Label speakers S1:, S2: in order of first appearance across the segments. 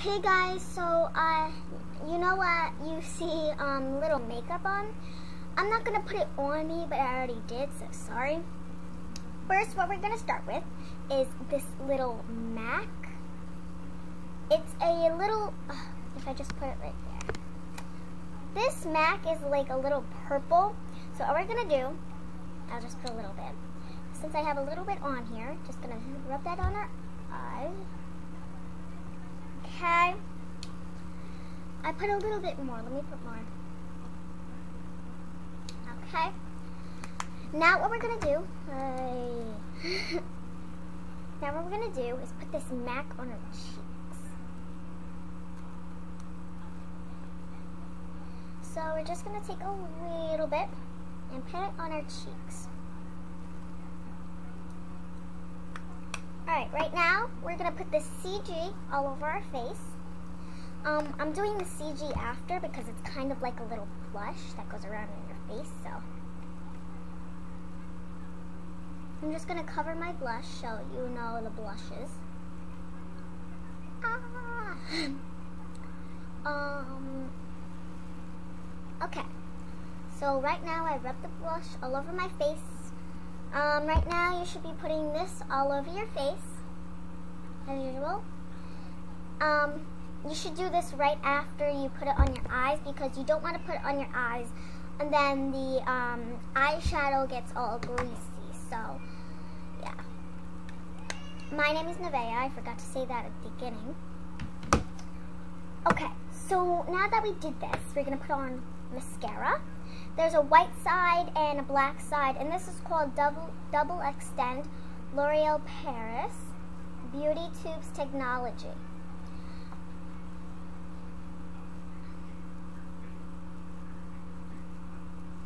S1: Hey guys, so uh, you know what you see um, little makeup on? I'm not gonna put it on me, but I already did, so sorry. First, what we're gonna start with is this little MAC. It's a little, uh, if I just put it right there. This MAC is like a little purple. So what we're gonna do, I'll just put a little bit. Since I have a little bit on here, just gonna rub that on our eyes. Okay. I put a little bit more. Let me put more. Okay. Now what we're going to do, uh, now what we're going to do is put this MAC on our cheeks. So we're just going to take a little bit and put it on our cheeks. Alright, right now we're going to put the CG all over our face. Um, I'm doing the CG after because it's kind of like a little blush that goes around in your face, so. I'm just going to cover my blush so you know the blushes. Ah. um, okay. So right now I rub the blush all over my face um, right now you should be putting this all over your face, as usual. Um, you should do this right after you put it on your eyes because you don't want to put it on your eyes and then the um, eyeshadow gets all greasy. So, yeah. My name is Nevaeh. I forgot to say that at the beginning. Okay, so now that we did this, we're going to put on mascara. There's a white side and a black side, and this is called Double, Double Extend L'Oreal Paris Beauty Tubes Technology.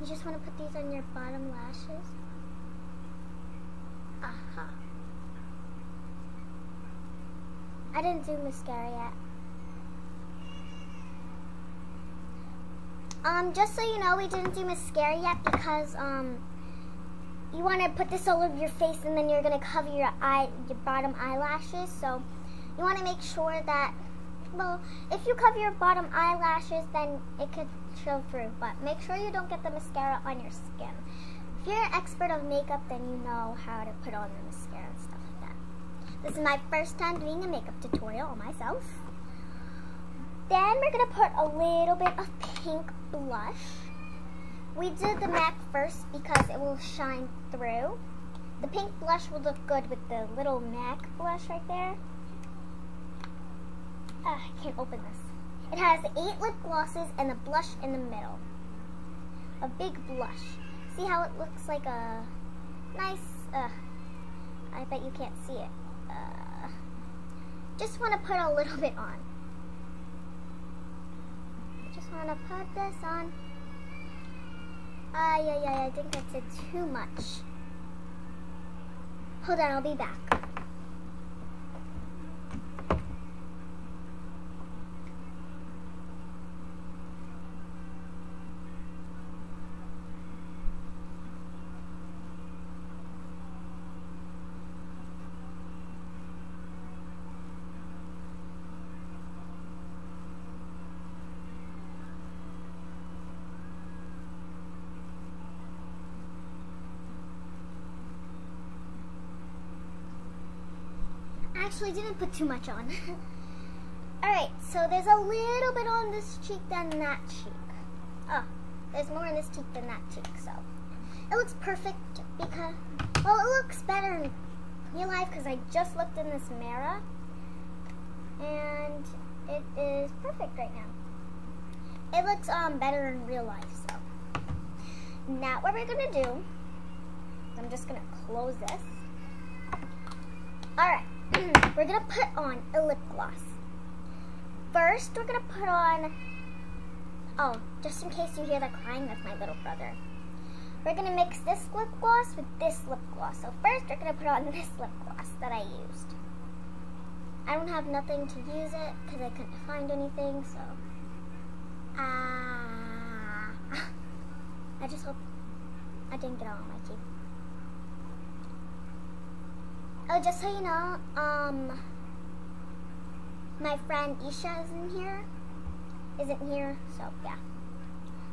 S1: You just want to put these on your bottom lashes. Aha. I didn't do mascara yet. Um, just so you know, we didn't do mascara yet because um, you want to put this all over your face and then you're going to cover your eye, your bottom eyelashes. So you want to make sure that, well, if you cover your bottom eyelashes, then it could show through. But make sure you don't get the mascara on your skin. If you're an expert of makeup, then you know how to put on the mascara and stuff like that. This is my first time doing a makeup tutorial on myself. Then we're going to put a little bit of pink blush. We did the MAC first because it will shine through. The pink blush will look good with the little MAC blush right there. Uh, I can't open this. It has eight lip glosses and a blush in the middle. A big blush. See how it looks like a nice, uh, I bet you can't see it. Uh, just want to put a little bit on Just want to put this on. Ah, yeah, yeah, I think I did too much. Hold on, I'll be back. Actually didn't put too much on. Alright, so there's a little bit on this cheek than that cheek. Oh, there's more on this cheek than that cheek, so. It looks perfect because, well, it looks better in real life because I just looked in this mirror. And it is perfect right now. It looks um better in real life, so. Now what we're to do, I'm just to close this. Alright. We're going to put on a lip gloss. First, we're going to put on, oh, just in case you hear the crying, that's my little brother. We're going to mix this lip gloss with this lip gloss. So first, we're going to put on this lip gloss that I used. I don't have nothing to use it because I couldn't find anything, so. Ah. Uh, I just hope I didn't get all on my teeth. Oh, just so you know, um, my friend Isha isn't here. Isn't here, so yeah.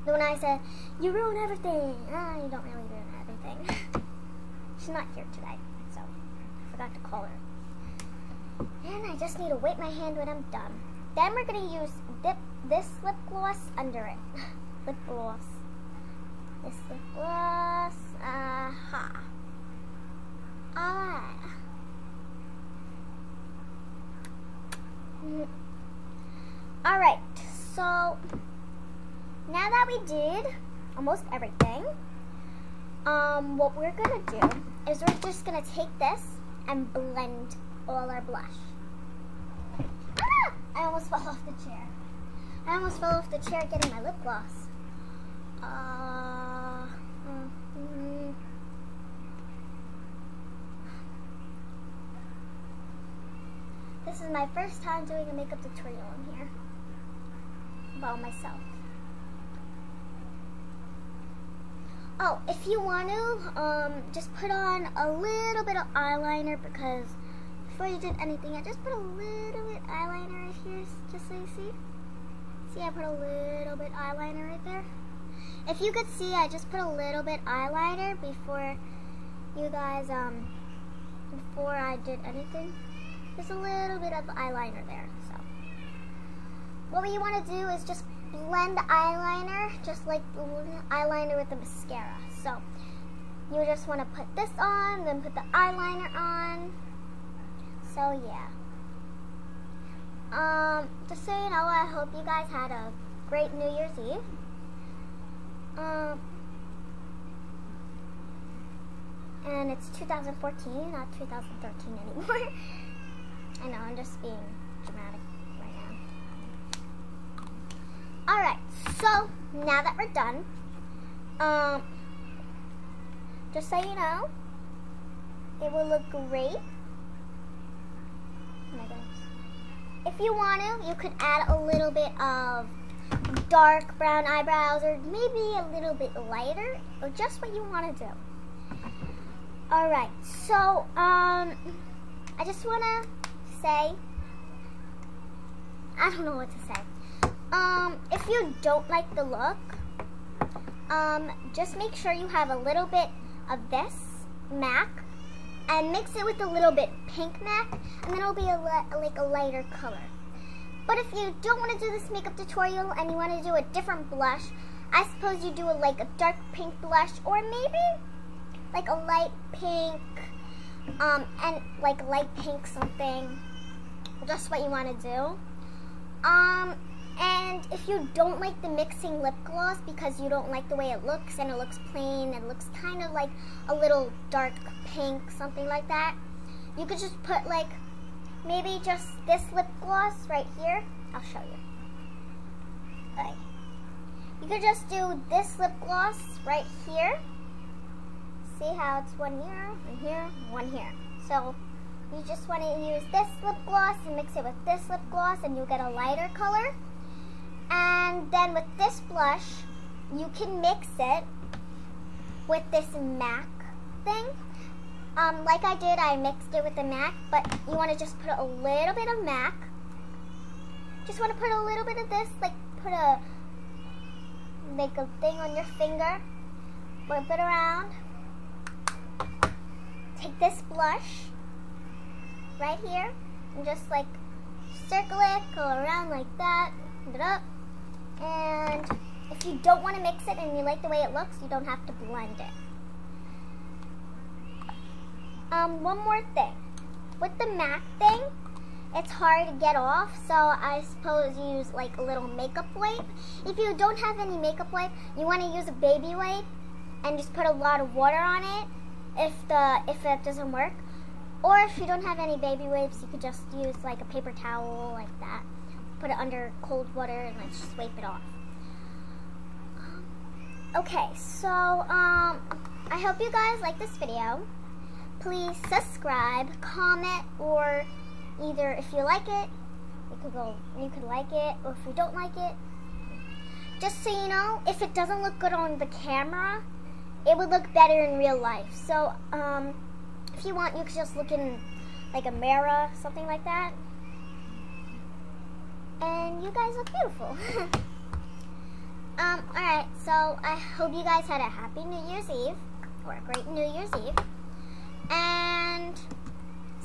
S1: The one I said, you ruin everything. Ah, you don't really ruin everything. She's not here today, so I forgot to call her. And I just need to wipe my hand when I'm done. Then we're gonna use dip this lip gloss under it. lip gloss. This lip gloss. Aha. Uh Ah. Mm. All right. So now that we did almost everything, um, what we're gonna do is we're just gonna take this and blend all our blush. Ah! I almost fell off the chair. I almost fell off the chair getting my lip gloss. Uh, mm, mm. This is my first time doing a makeup tutorial in here. By myself. Oh, if you want to, um, just put on a little bit of eyeliner because before you did anything, I just put a little bit eyeliner right here, just so you see. See, I put a little bit eyeliner right there. If you could see, I just put a little bit eyeliner before you guys, um, before I did anything. Just a little bit of eyeliner there, so. What you want to do is just blend eyeliner, just like the eyeliner with the mascara. So, you just want to put this on, then put the eyeliner on. So, yeah. Um, just so you know, I hope you guys had a great New Year's Eve. Um, and it's 2014, not 2013 anymore. I know, I'm just being dramatic right now. Alright, so now that we're done, um, just so you know, it will look great. Oh. If you want to, you could add a little bit of dark brown eyebrows or maybe a little bit lighter or just what you want to do. Alright, so um, I just want to say, I don't know what to say. Um, if you don't like the look, um, just make sure you have a little bit of this MAC and mix it with a little bit pink MAC and then it'll be a like a lighter color. But if you don't want to do this makeup tutorial and you want to do a different blush, I suppose you do a, like a dark pink blush or maybe like a light pink um, and like light pink something just what you want to do. Um, and if you don't like the mixing lip gloss because you don't like the way it looks and it looks plain and looks kind of like a little dark pink, something like that, you could just put like maybe just this lip gloss right here. I'll show you. Okay. You could just do this lip gloss right here. See how it's one here, one here, one here. So you just want to use this lip gloss and mix it with this lip gloss and you'll get a lighter color. And then with this blush, you can mix it with this MAC thing. Um, like I did, I mixed it with the MAC, but you want to just put a little bit of MAC. Just want to put a little bit of this, like put a, like a thing on your finger, whip it around. Take this blush, right here and just like circle it, go around like that, it up. And if you don't want to mix it and you like the way it looks, you don't have to blend it. Um, one more thing. With the MAC thing, it's hard to get off, so I suppose use like a little makeup wipe. If you don't have any makeup wipe, you want to use a baby wipe and just put a lot of water on it if the if it doesn't work. Or if you don't have any baby wipes, you could just use like a paper towel like that. Put it under cold water and let's just wipe it off. Okay, so um, I hope you guys like this video. Please subscribe, comment, or either if you like it, you could go, you could like it, or if you don't like it, just so you know, if it doesn't look good on the camera, it would look better in real life. So, um, if you want, you could just look in like a mirror, something like that. And you guys look beautiful. um, alright, so I hope you guys had a happy New Year's Eve, or a great New Year's Eve. And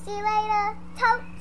S1: see you later. Totes!